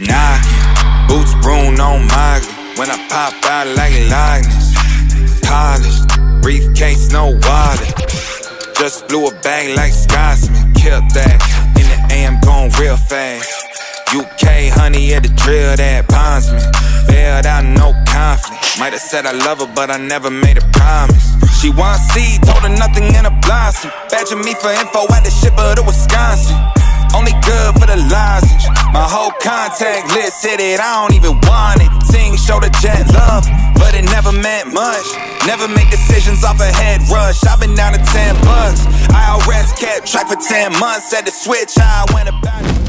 Knocking, boots broom on Miley. When I pop out like likeness. Polished, briefcase, no wallet. Just blew a bag like Scotsman. Killed that. In the AM, going real fast. UK honey at the drill that ponds me. Bailed out, no conflict. Might have said I love her, but I never made a promise. She want seed, told her nothing in a blossom. Badging me for info at the shipper to Wisconsin. Only good for the lozenge. My whole contact list said it, I don't even want it. Ting show the jet love, but it never meant much. Never make decisions off a head rush. I've been down to 10 bucks. IRS kept track for 10 months. Had to switch I went about it.